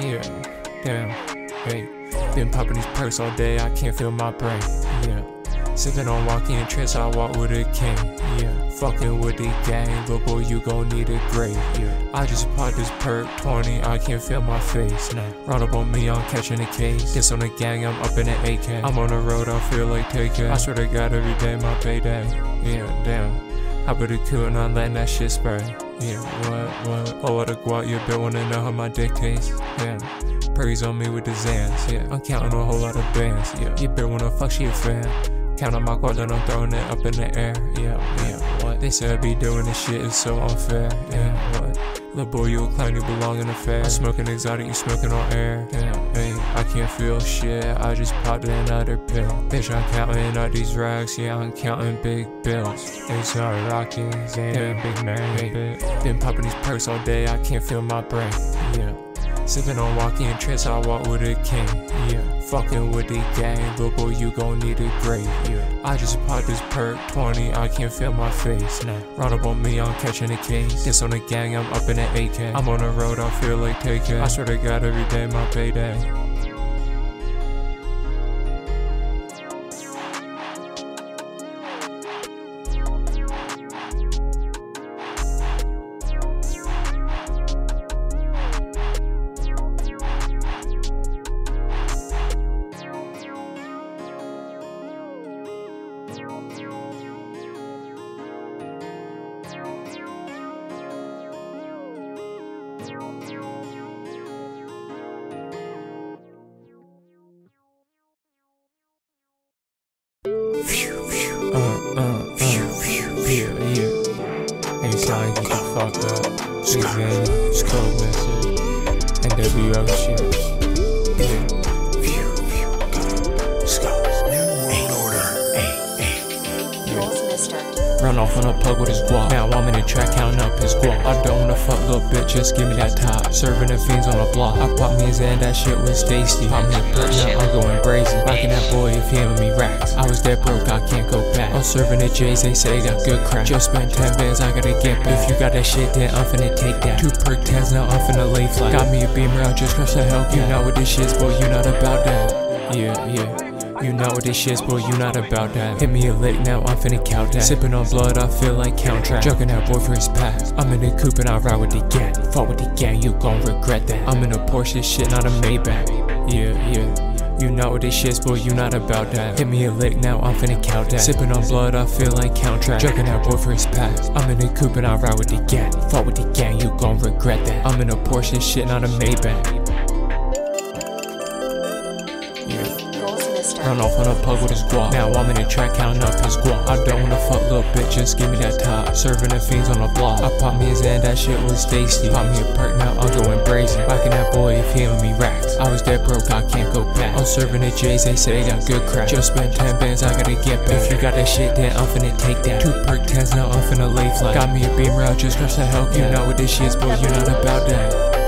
Yeah, damn, hey. Been popping these perks all day, I can't feel my brain. Yeah. Sipping on walking trips, I walk with a cane. Yeah. Fucking with the gang, but boy, you gon' need a grave. Yeah. I just popped this perk 20, I can't feel my face. Nah. Run up on me, I'm catching a case. Kiss on the gang, I'm up in the AK. I'm on the road, I feel like taking. I swear to God, every day my payday. Yeah, damn. I better coup and I'm letting that shit spray. Yeah, what, what? Oh, what a guap, you bet wanna know how my dick tastes. Yeah. Praise on me with the Zans, yeah. I'm counting a whole lot of bands, yeah. You bet wanna fuck, she a fan. Count on my guap, then I'm throwing it up in the air, yeah, yeah. What? They said I be doing this shit, is so unfair, yeah. What? Little boy, you a clown, you belong in a fair. I'm smoking exotic, you smoking on air. Hey, I can't feel shit, I just popped another pill. Bitch, I'm counting out these racks, yeah, I'm counting big bills. It's sorry Rockies, ain't a big man, hey, Been popping these perks all day, I can't feel my brain, yeah. Sipping on walking trips, I walk with a cane. Yeah, fucking with the gang, little boy, you gon' need a grave. Yeah, I just popped this perk 20, I can't feel my face. Nah, run up on me, I'm catching a case. This on the gang, I'm up in the AK. I'm on the road, I feel like taking. I swear to God, every day my payday. Up. Examine, code message, NWO shit. Run off on a plug with his guap. Now I'm in the track counting up his guap. I don't wanna fuck little bitch, just give me that top. Serving the fiends on the block. I pop me his and that shit was tasty. Pop me a perk, now I'm going brazen. Rocking that boy if he with me racks. I was dead broke, I can't go back. I'm serving the J's, they say they got good crack. Just spent 10 bands, I gotta get back. If you got that shit, then I'm finna take that. Two perk 10s, now I'm finna lay flat. Got me a beamer, I just crushed the Hellcat. You know what this shit's, boy, you not about that. Yeah, yeah. You know what this shit's, boy, you not about that. Hit me a lick, now I'm finna count that. Sipping on blood, I feel like count track. Jugging that boy for his past. I'm in the coupe and I ride with the gang. Fought with the gang, you gon' regret that. I'm in a Porsche, shit, not a Maybach. Yeah, yeah. You know what this shit's, boy, you not about that. Hit me a lick, now I'm finna count that. Sipping on blood, I feel like count track. Jugging that boy for his past. I'm in the coupe and I ride with the gang. Fought with the gang, you gon' regret that. I'm in a Porsche, shit, not a Maybach. Mister. Run off on a plug with his guap. Now I'm in the track counting up his guap. I don't wanna fuck little bitch, just give me that top. Serving the fiends on the block. I pop me his and that shit was tasty. Pop me a perk, now I'm going brazen. Rocking that boy if he with me racks. I was dead broke, I can't go back. I'm serving the J's, they say they got good crack. Just spent 10 bands, I gotta get back. If you got that shit, then I'm finna take that. Two perk 10s, now I'm finna lay flat. Got me a beamer, I just crushed the Hellcat. You know what this shit's, boy, you're not about that.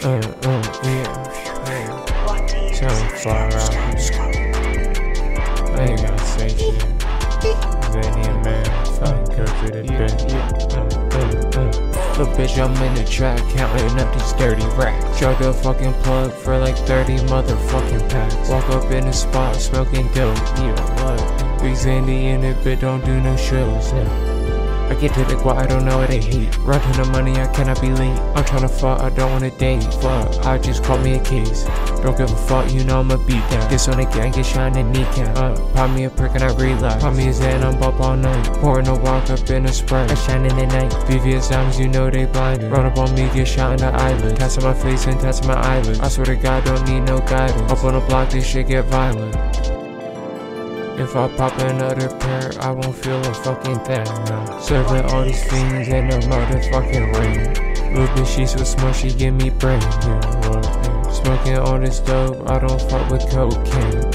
Uh, uh, yeah. Trying to fly around. I ain't gonna say shit. And man, fucking go through the bit. Uh, uh, uh. Little bitch, I'm in the track, counting up these dirty racks. Drug a fucking plug for like 30 motherfucking packs. Walk up in the spot, smoking dope. Yeah, what? Big Xandy in it, but don't do no shows. No. I get to the guap, I don't know what they hate. Run to the money, I cannot be late. I'm tryna fuck, I don't wanna date. Fuck, I just call me a case. Don't give a fuck, you know I'ma beat that. This on the gang, get in the kneecap. Uh, pop me a prick and I relapse. Pop me a Zan, I'm up all night. Pouring a Wock up in a Sprite. I shine in the night. VVS diamonds, you know they blind. Run up on me, get shot in the eyelid. Tattoo my face and tattoo my eyelids. I swear to God, don't need no guidance. Up on the block, this shit get violent. If I pop another pair, I won't feel a fucking thing. No. Serving all these fiends in a motherfucking ring. Little bitch, she's so smart, she give me brain. Yeah? Yeah. Smoking all this dope, I don't fuck with cocaine.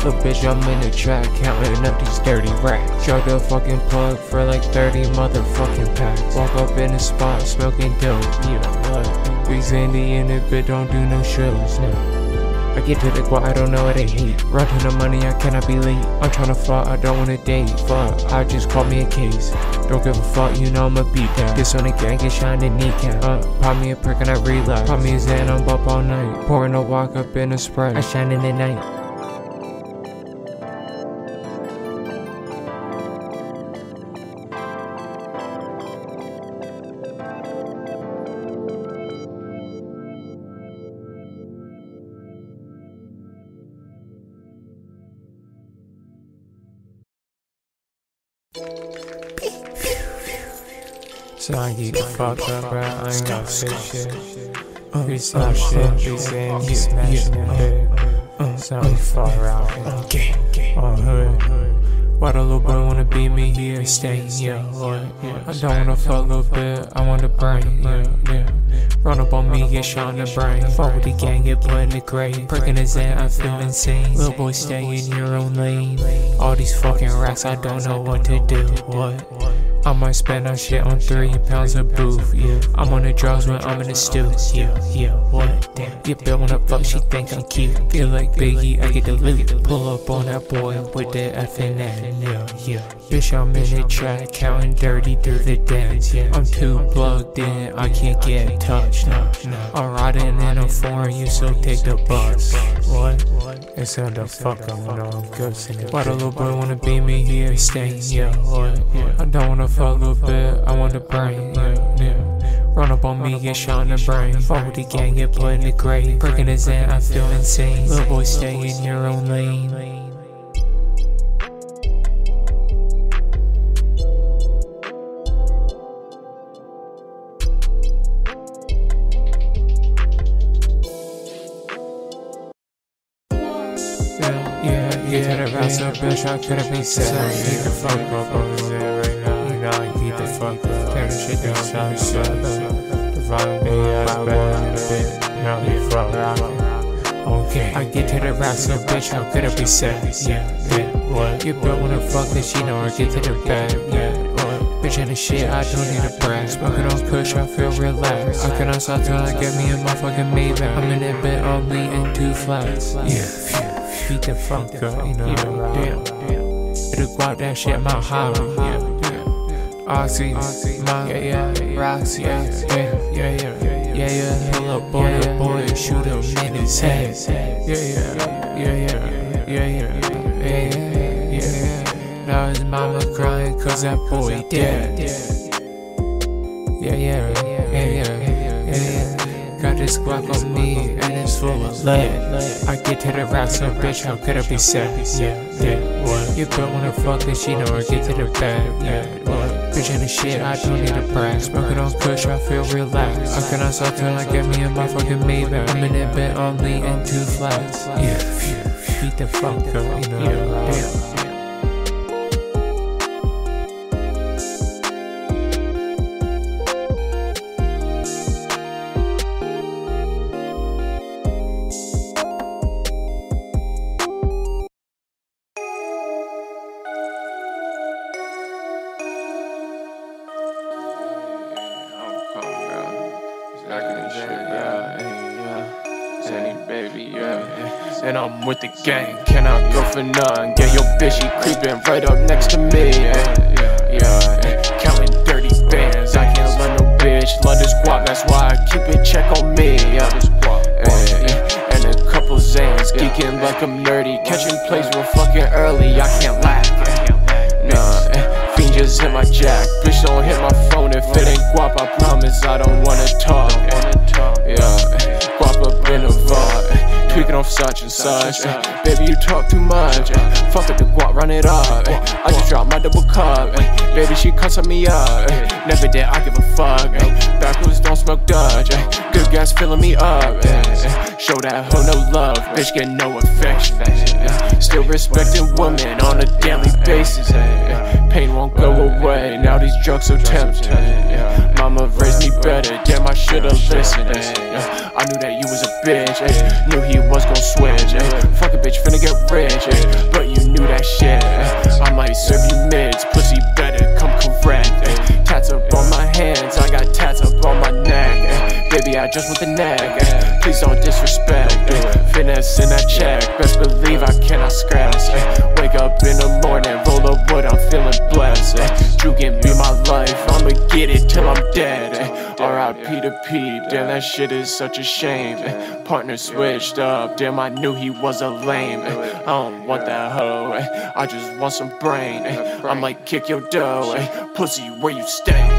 Little bitch, I'm in the track, counting up these dirty racks. Chug a fucking plug for like 30 motherfucking packs. Walk up in the spot, smoking dope. Yeah, what? big Xandy in it, but don't do no shows, no. I get to the guap, I don't know what they hate. Run to the money, I cannot be late. I'm trying to fuck, I don't wanna date. Fuck, I just call me a case. Don't give a fuck, you know I'ma beat that. This on the gang, get shined shining kneecap. Uh, pop me a prick and I relapse. Pop me a Zan, I'm up all night. Pouring a Wock up in a Sprite. I shine in the night. So I get fucked up, bro. I ain't got fit shit. We saw shit, we saying you smashing it big. So I'm far out. On oh, hood. Why the little boy wanna beat me here, staying, yeah, Lord. I don't wanna fuck a little bit, I to brain, yeah, yeah. Run up on me, get shot in the brain. Fall with the gang, get put in the grave. Breaking his end, I feel insane. Little boy, stay in your own lane. All these fucking racks, I don't know what to do. What? I might spend that shit on three pounds of booth, yeah. I'm on the drugs when I'm in the stew, yeah, yeah, what? Damn, your bitch wanna fuck, she think I'm cute. Feel like Biggie, I get the loot. Pull up on that boy with the F and N, yeah, yeah. Bitch, I'm in the track, counting dirty through the dance, yeah. I'm too plugged in, I can't get touched, no, no. I'm riding in a foreign, you so take the bus, what? It's on the fuck, I know I'm ghosting it. Why the little boy wanna be me here, staying, yeah, what? I don't wanna fuck a little bit, I the brain, yeah, yeah. Run up on me, get shot in the brain. Fall with the gang, get put in the grave. Breaking his end, I feel insane. Little boy, stay in your own lane. Yeah, yeah, yeah, the rest of bitch, I couldn't be sad. Keep the fuck up over there right You I keep the fuck the shit down, sound shut up. Divine me, I in a bit. Now he fuck. Okay, I get to the rest of bitch, how could I be sad? Yeah, yeah, what? You built wanna fuck that she know or get to the bed. Yeah, what? Bitch in the shit, I don't need a brag. Smoking on kush, I feel relaxed. I cannot stop till I get me a motherfucking Maybach. I'm in it bit only in two flats. Yeah, beat the fuck up, you know. Yeah, yeah. It'll go out that shit, my highway. Oxy, my, yeah, yeah. Roxy, yeah, yeah, yeah, yeah. Yeah, yeah, pull up, boy, yeah, boy, shoot him in his head. Yeah, yeah, yeah, yeah, yeah, yeah, yeah, yeah, yeah. Now his mama crying cause that boy dead. Yeah, yeah, yeah, yeah, yeah, yeah. Got this Glock on me and it's full of lead. I get to the rap, so bitch, how could I be sad? Yeah, yeah, what? You don't wanna fuck and she know or get to the bed. Yeah, what? In the shit, I don't need a brag. Smoking on kush, I feel relaxed. I cannot stop till I get me a motherfucking Maybach. I'm in it bit only in two flats. Yeah, beat the fuck up, you know. Yeah. And I'm with the gang, cannot go for none. Get your bitch, she creeping right up next to me. Yeah, yeah, counting dirty bands. I can't love no bitch, love this guap, that's why I keep it check on me. Yeah, and a couple Zans, geeking like I'm nerdy, catching plays real fucking early. I can't laugh. Nah, fiend just hit my jack. Bitch, don't hit my phone if it ain't guap. I promise I don't wanna talk. Off such and such. Ay, baby, you talk too much. Ay, fuck with the guap, run it up. Ay, I just dropped my double cup. Baby, she cussing me up. Never did I give a fuck. Backwards don't smoke Dutch. Good gas filling me up. Show that hoe no love, bitch get no affection. Still respecting women on a daily basis. Pain won't go away. Now these drugs so tempting. Mama raised me better. Damn, I should've listened. Eh? Ay, I knew that you was a bitch. Ay, knew he was gon' switch. Ay, fuck a bitch, finna get rich. Ay, but you knew that shit. Ay, I might serve you mids, pussy better come correct. Ay, tats up on my hands, I got tats up on my neck. Ay, baby, I just want the neck. Please don't disrespect. Ay, finesse in that check. Best believe I cannot scratch. Ay, wake up in the morning, roll up wood, I'm feeling blessed. Ay, Drew can be my life, I'ma get it till I'm dead. R.I.P. to P, damn that shit is such a shame. Ay, partner switched up, damn I knew he was a lame. I don't want that hoe, I just want some brain. I might kick your dough, pussy where you stay.